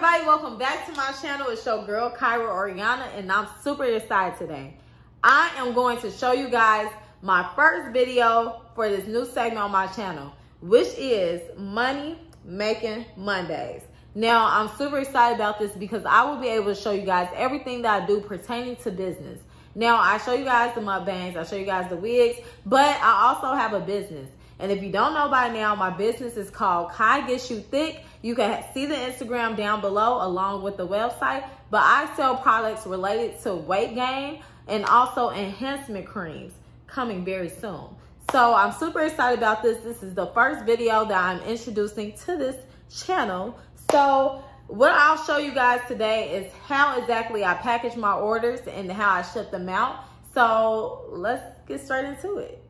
everybody, welcome back to my channel. It's your girl Kyra Oriana and I'm super excited today. I am going to show you guys my first video for this new segment on my channel, which is Money Making Mondays. Now, I'm super excited about this because I will be able to show you guys everything that I do pertaining to business. Now, I show you guys the mukbangs, I show you guys the wigs, but I also have a business. And if you don't know by now, my business is called Ky Gets You Thick. You can see the Instagram down below along with the website. But I sell products related to weight gain and also enhancement creams coming very soon. So I'm super excited about this. This is the first video that I'm introducing to this channel. So what I'll show you guys today is how exactly I package my orders and how I ship them out. So let's get straight into it.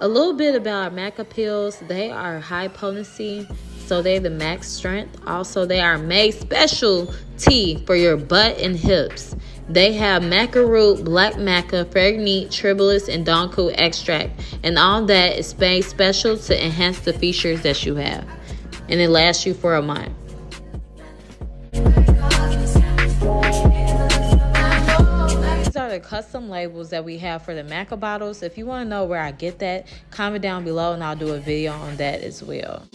A little bit about maca pills. They are high potency, so they're the max strength. Also, they are made special tea for your butt and hips. They have maca root, black maca, fenugreek, tribulus, and dong quai extract, and all that is made special to enhance the features that you have. And it lasts you for a month. These are the custom labels that we have for the Maca bottles. If you want to know where I get that, comment down below and I'll do a video on that as well.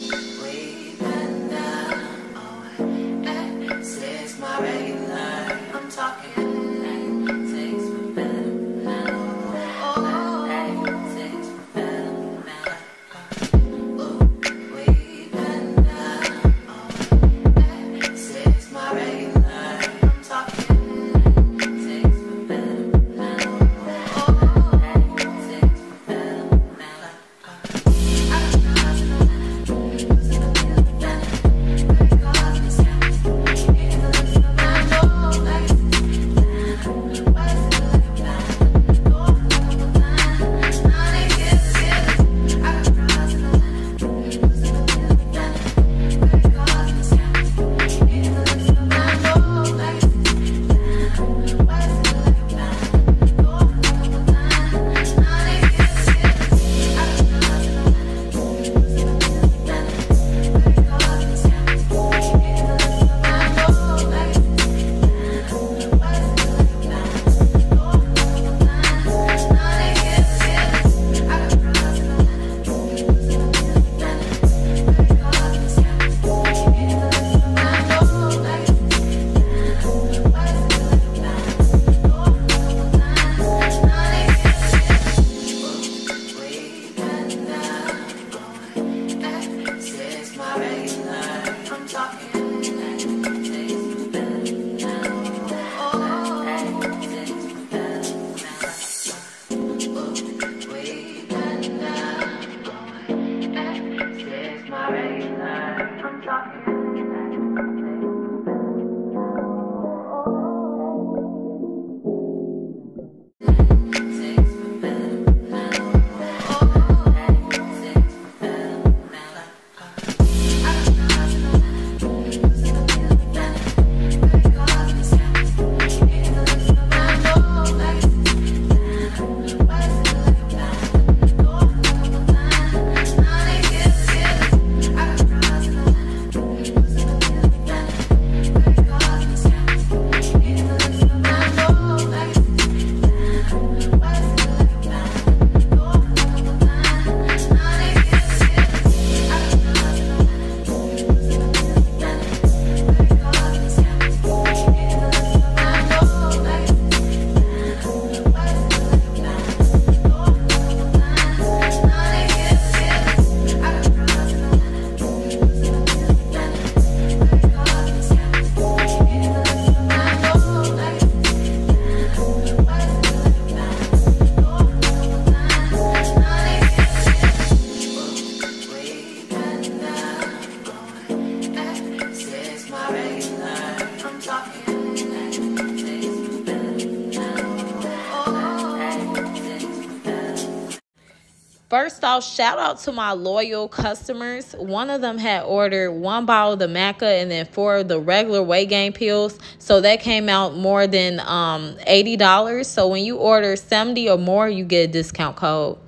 First off, shout out to my loyal customers. One of them had ordered one bottle of the Maca and then four of the regular weight gain pills. So that came out more than um, $80. So when you order 70 or more, you get a discount code.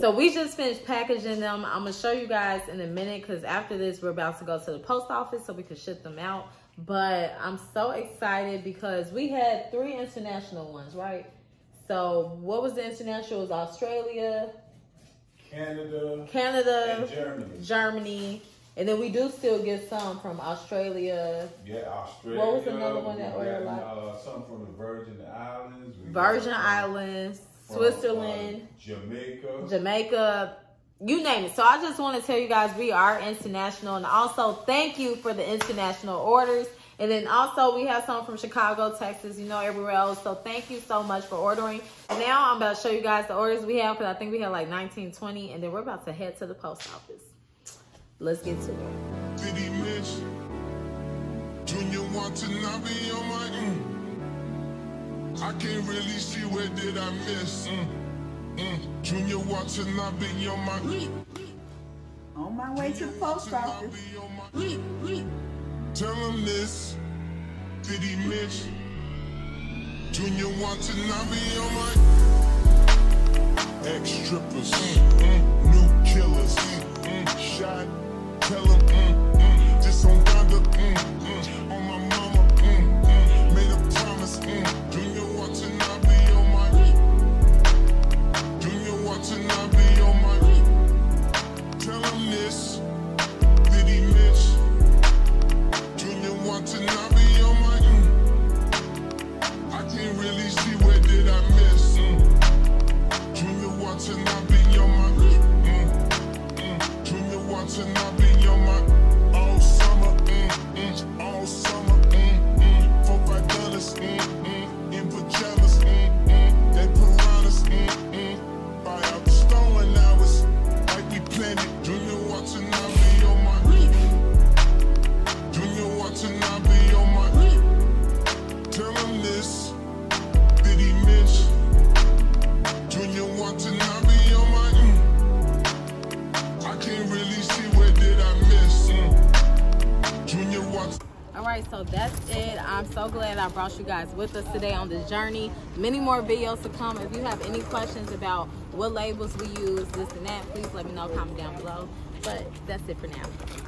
So we just finished packaging them. I'm gonna show you guys in a minute because after this, we're about to go to the post office so we can ship them out. But I'm so excited because we had three international ones, right? So what was the international? It was Australia, Canada, Canada, and Germany. Germany, and then we do still get some from Australia. Yeah, Australia. What was another one that we ordered a lot? Uh, some from the Virgin Islands. We Virgin Islands, from, Switzerland, uh, Jamaica. Jamaica, you name it. So I just want to tell you guys we are international, and also thank you for the international orders. And then also we have some from Chicago, Texas, you know, everywhere else. So thank you so much for ordering. Now I'm about to show you guys the orders we have because I think we have like 19, 20, and then we're about to head to the post office. Let's get to it. Did he miss? Junior Watanabe on my mm. I can't really see where did I miss. Mm. Mm. Junior Watanabe on my mm. On my way to the post office. Tell him this. Did he miss? Junior Watanabe on my ex strippers, mm-hmm. new killers, mm-hmm. shot. Tell him mm-hmm. Right, so that's it. I'm so glad I brought you guys with us today on this journey. Many more videos to come. If you have any questions about what labels we use, this and that, please let me know. Comment down below. But that's it for now. You.